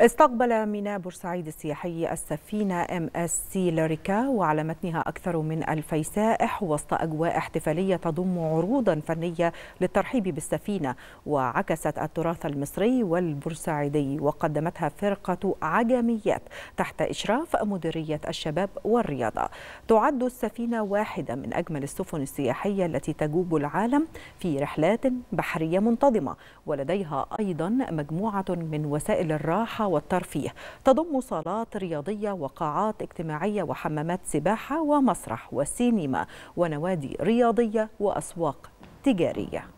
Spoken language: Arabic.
استقبل ميناء بورسعيد السياحي السفينة ام اس سي ليريكا وعلى متنها أكثر من ألفي سائح وسط أجواء احتفالية تضم عروضا فنية للترحيب بالسفينة وعكست التراث المصري والبورسعيدي وقدمتها فرقة عجميات تحت إشراف مديرية الشباب والرياضة. تعد السفينة واحدة من أجمل السفن السياحية التي تجوب العالم في رحلات بحرية منتظمة ولديها أيضا مجموعة من وسائل الراحة والترفيه. تضم صالات رياضية وقاعات اجتماعية وحمامات سباحة ومسرح وسينما ونوادي رياضية وأسواق تجارية.